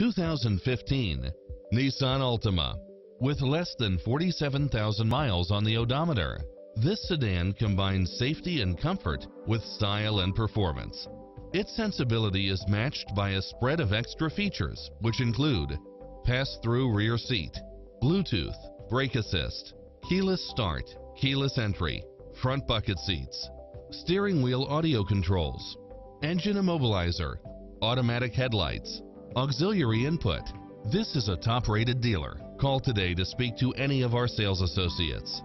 2015 Nissan Altima. With less than 47,000 miles on the odometer, this sedan combines safety and comfort with style and performance. Its sensibility is matched by a spread of extra features, which include pass-through rear seat, Bluetooth, brake assist, keyless start, keyless entry, front bucket seats, steering wheel audio controls, engine immobilizer, automatic headlights, auxiliary input. This is a top-rated dealer. Call today to speak to any of our sales associates.